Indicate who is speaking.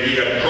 Speaker 1: they need a